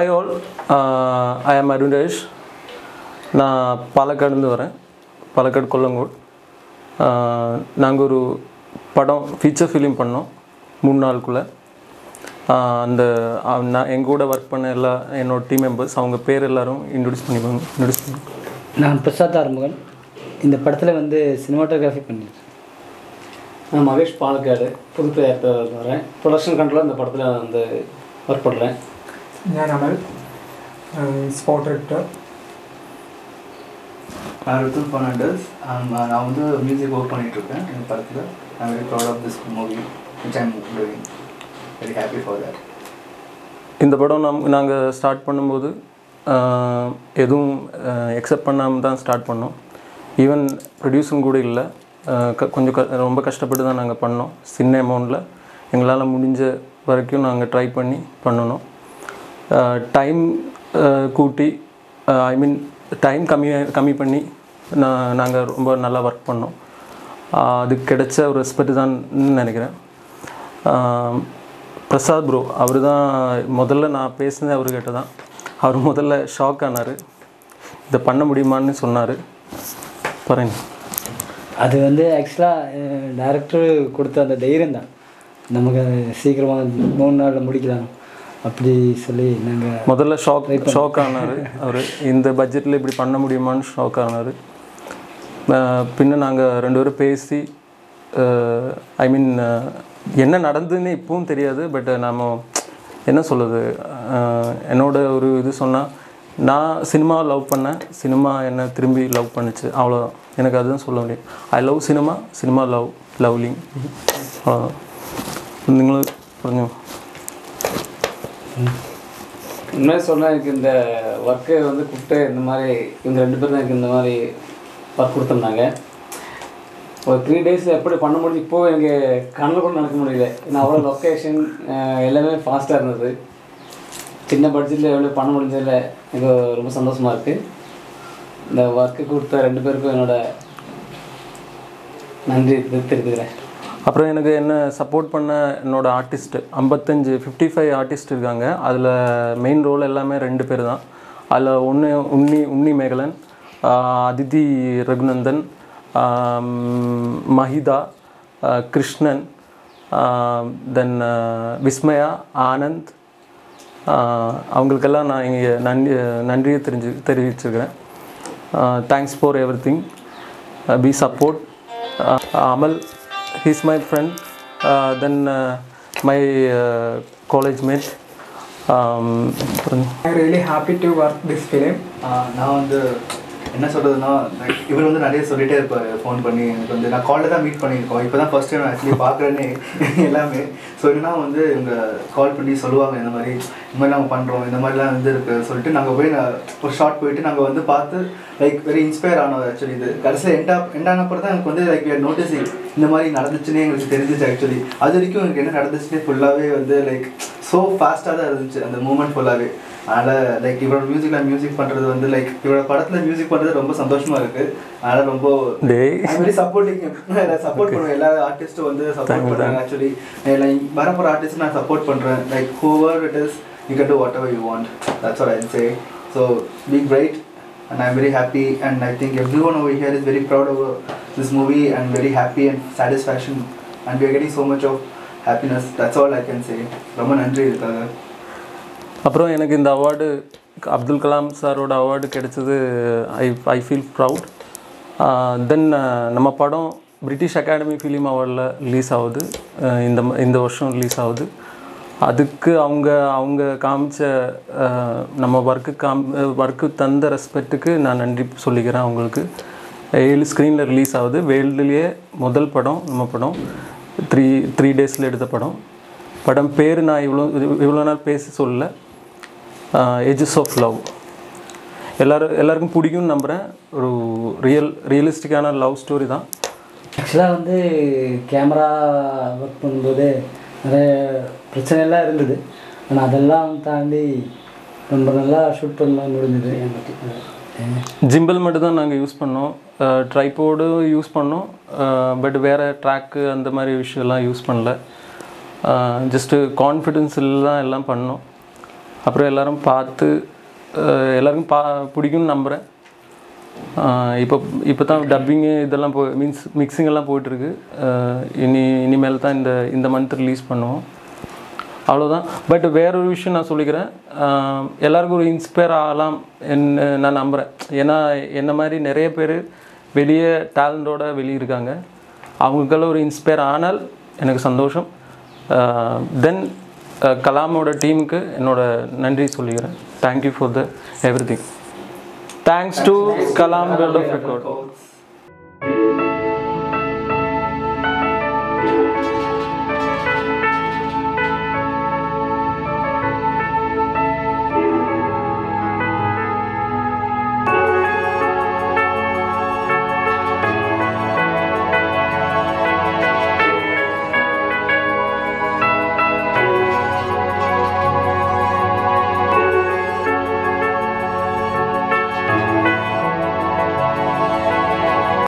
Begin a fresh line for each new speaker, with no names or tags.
Hi all I ஆம் அருண்டேஷ் நான் பாலக்காடுலேருந்து வரேன். பாலக்காடு கொல்லங்கோட். நாங்கள் ஒரு படம் ஃபீச்சர் ஃபிலிம் பண்ணோம். மூணு நாளுக்குள்ளே. அந்த அஹ், நான் எங்கள் கூட ஒர்க் பண்ண எல்லா என்னோட டீம் மெம்பர்ஸ் அவங்க பேர் எல்லாரும் இன்ட்ரடியூஸ் பண்ணிப்பாங்க இன்ட்ரடியூஸ் பண்ணி
நான் பிரசாத் ஆறுமுகன். இந்த படத்தில் வந்து சினிமாட்டோகிராஃபி பண்ணியிருக்கேன்
நான் மகேஷ் பாலக்காடு புது தயாரிப்பாளர் வரேன். ப்ரொடக்ஷன் கண்ட்ரோல் இந்த படத்தில் வந்து ஒர்க் பண்ணுறேன்
ഞാൻ അമൽ സ്പോട്ട് ഡയറക്ടർ
நான் ரித்துல் ஃபர்னாண்டஸ் நான் வந்து மியூசிக் ஒர்க் பண்ணிகிட்ருக்கேன் இந்த படத்தில் I'm very proud of this movie which I'm doing very happy for that
இந்த படம் நம் நாங்கள் ஸ்டார்ட் பண்ணும்போது ஆஹ், எதுவும் எக்ஸப்ட் பண்ணாமல் தான் ஸ்டார்ட் பண்ணோம் ஈவன் ப்ரொடியூசரும் கூட இல்லை ஆஹ், க- கொஞ்சம் க ரொம்ப கஷ்டப்பட்டு தான் நாங்கள் பண்ணோம் சின்ன அமௌண்ட்டில் எங்களால் முடிஞ்ச வரைக்கும் நாங்கள் ட்ரை பண்ணி பண்ணணும் டைம் கூட்டி ஐ மீன் டைம் கம்மி கம்மி பண்ணி நான் நாங்கள் ரொம்ப நல்லா ஒர்க் பண்ணோம். அது அதுக்கு கிடைச்ச ஒரு ரெஸ்பெக்ட் தான் நினைக்கிறேன். பிரசாத் ப்ரோ அவர் தான் முதல்ல நான் பேசினது அவர்கிட்ட தான். அவர் முதல்ல ஷாக் ஆனார். இதை பண்ண முடியுமான்னு சொன்னார். பாருங்க
அது வந்து ஆக்சுவலாக டேரக்டர் கொடுத்த அந்த தைரியம் தான். நமக்கு சீக்கிரமாக மூணு நாளில் முடிக்கலாம். அப்படி சொல்லி நாங்கள்
முதல்ல ஷாக் ஷாக் ஆனார் அவர் இந்த பட்ஜெட்டில் இப்படி பண்ண முடியுமான்னு ஷாக் ஆனார் பின்ன நாங்கள் ரெண்டு பேரும் பேசி ஐ மீன் என்ன நடந்ததுன்னு இப்பவும் தெரியாது பட் நாம என்ன சொல்லுது என்னோட ஒரு இது சொன்னால் நான் சினிமா லவ் பண்ணேன். சினிமா என்னை திரும்பி லவ் பண்ணுச்சு. அவ்வளோதான் எனக்கு அதுதான் சொல்ல முடியும். I love cinema cinema love loving அவ்வளோதான் நீங்களும் கொஞ்சம்
உண்மையாக சொன்னால் எனக்கு இந்த ஒர்க்கை வந்து கூப்பிட்டு இந்த மாதிரி இவங்க ரெண்டு பேரும் தான் எனக்கு இந்த மாதிரி ஒர்க் கொடுத்துருந்தாங்க. ஒரு த்ரீ டேஸில் எப்படி பண்ண முடிஞ்சு இப்போது எனக்கு கண்ணில் கூட நடக்க முடியல. ஏன்னா அவ்வளோ லொக்கேஷன் எல்லாமே ஃபாஸ்ட்டாக இருந்தது. சின்ன பட்ஜெட்டில் எவ்வளோ பண்ண முடிஞ்சதில் எனக்கு ரொம்ப சந்தோஷமாக இருக்குது இந்த ஒர்க்கு கொடுத்த ரெண்டு பேருக்கும் என்னோட நன்றி தெரிவித்துக்கிறேன்.
அப்புறம் எனக்கு என்ன சப்போர்ட் பண்ண என்னோட ஆர்டிஸ்ட் ஐம்பத்தஞ்சு ஃபிஃப்டி ஃபைவ் ஆர்டிஸ்ட் இருக்காங்க. அதில் மெயின் ரோல் எல்லாமே ரெண்டு பேர் தான். அதில் ஒன்று உன்னி உன்னி மேகலன் அதிதி ரகுநந்தன் மஹிதா கிருஷ்ணன் தென் விஸ்மயா ஆனந்த் அவங்களுக்கெல்லாம் நான் இங்கே நன்றி நன்றியை தெரிஞ்சு தெரிவிச்சிருக்கிறேன். Thanks for everything be support Amal he's my friend uh, then uh, my uh,
college mate um, I'm really happy to
work this film. Uh, now on the என்ன சொல்கிறதுனா இவர் வந்து நிறைய சொல்லிட்டே இருப்பார் ஃபோன் பண்ணி எனக்கு வந்து நான் காலில் தான் மீட் பண்ணியிருக்கோம். இப்போ தான் ஃபஸ்ட் டைம் ஆக்சுவலி பார்க்குறேன்னு எல்லாமே. ஸோ என்னன்னா வந்து இவங்க கால் பண்ணி சொல்லுவாங்க இந்த மாதிரி இந்த மாதிரி நாங்கள் பண்ணுறோம் இந்த மாதிரிலாம் வந்து இருக்கு சொல்லிட்டு நாங்கள் போய் நான் ஒரு ஷார்ட் போயிட்டு நாங்கள் வந்து பார்த்து லைக் வெரி இன்ஸ்பயர் ஆனோம் ஆக்சுவலி இது. கடைசியில் எண்ட் ஆப் எண்ட் ஆனப்பறம் தான் எனக்கு வந்து லைக் நோட்டீஸ் இந்த மாதிரி நடந்துச்சுன்னே எங்களுக்கு தெரிஞ்சிச்சு ஆக்சுவலி அது வரைக்கும் எனக்கு என்ன நடந்துச்சுன்னே ஃபுல்லாகவே வந்து லைக் ஸோ ஃபாஸ்ட்டாக தான் இருந்துச்சு. அந்த மூமெண்ட் ஃபுல்லாகவே அதனால் லைக் இவரோட மியூசிக்கில் மியூசிக் பண்ணுறது வந்து லைக் இவரோட படத்தில் மியூசிக் பண்ணுறது ரொம்ப சந்தோஷமாக இருக்குது அதனால் ரொம்ப சப்போர்ட்டிங் சப்போர்ட் பண்ணுவேன். எல்லா ஆர்டிஸ்ட்டும் வந்து சப்போர்ட் பண்ணுறாங்க ஆக்சுவலி லைக் வரப்போகிற ஆர்டிஸ்ட் நான் சப்போர்ட் பண்ணுறேன் like whoever it is you can do whatever you want that's what I say so be great and I'm very happy and I think everyone over here is very proud of this movie and very happy and satisfaction and we are getting so much of happiness. That's all I can say. ரொம்ப நன்றி இதுக்காக
அப்புறம் எனக்கு இந்த award Abdul Kalam சாரோட award கிடைச்சது ஐ I feel proud then நம்ம படம் பிரிட்டிஷ் அகாடமி ஃபிலிம் அவார்டில் ரிலீஸ் ஆகுது. இந்த ம- இந்த வருஷம் ரிலீஸ் ஆகுது. அதுக்கு அவங்க அவங்க காமிச்ச நம்ம ஒர்க்கு காம் ஒர்க்கு தந்த ரெஸ்பெக்ட்டுக்கு நான் நன்றி சொல்லிக்கிறேன் அவங்களுக்கு. ஏழு ஸ்க்ரீனில் ரிலீஸ் ஆகுது. வேர்ல்டுலேயே முதல் படம் நம்ம படம். த்ரீ த்ரீ டேஸில் எடுத்த படம். படம் பேர் நான் இவ்வளோ இவ்வளோ நாள் பேசி சொல்லலை. எஜஸ் ஆஃப் லவ் எல்லாரும் எல்லாருக்கும் பிடிக்கும்னு நம்புகிறேன் ஒரு ரியல் ரியலிஸ்டிக்கான லவ் ஸ்டோரி தான்.
ஆக்சுவலாக வந்து கேமரா ஒர்க் பண்ணும்போது நிறைய பிரச்சனைலாம் இருந்தது. ஆனால் அதெல்லாம் தாண்டி ரொம்ப நல்லா ஷூட் பண்ண முடிஞ்சது
ஜிம்பிள் மட்டும் தான் நாங்கள் யூஸ் பண்ணோம். ட்ரைபோர்டு யூஸ் பண்ணோம். பட் வேறு ட்ராக்கு அந்த மாதிரி விஷயம்லாம் யூஸ் பண்ணல. ஜஸ்ட்டு கான்ஃபிடென்ஸில் தான் எல்லாம் பண்ணோம். அப்புறம் எல்லோரும் பார்த்து எல்லாருக்கும் பா பிடிக்கும்னு நம்புகிறேன் இப்போ இப்போ தான் டப்பிங்கு இதெல்லாம் போ மீன்ஸ் மிக்சிங் எல்லாம் போயிட்டுருக்கு. இனி இனிமேல் தான் இந்த இந்த மந்த் ரிலீஸ் பண்ணுவோம். அவ்வளோதான் பட் வேற ஒரு விஷயம் நான் சொல்லிக்கிறேன். எல்லாருக்கும் ஒரு இன்ஸ்பயர் ஆகலாம் என்ன நான் நம்புகிறேன் ஏன்னா என்ன மாதிரி நிறைய பேர் வெளியே டேலண்டோட வெளியே இருக்காங்க அவங்களுக்கெல்லாம் ஒரு இன்ஸ்பயர் ஆனால் எனக்கு சந்தோஷம். தென் கலாமோட டீமுக்கு என்னோட நன்றி சொல்லிக்கிறேன். Thank you for the everything thanks to Kalam world of record